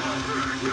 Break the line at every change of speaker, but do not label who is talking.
Delicious.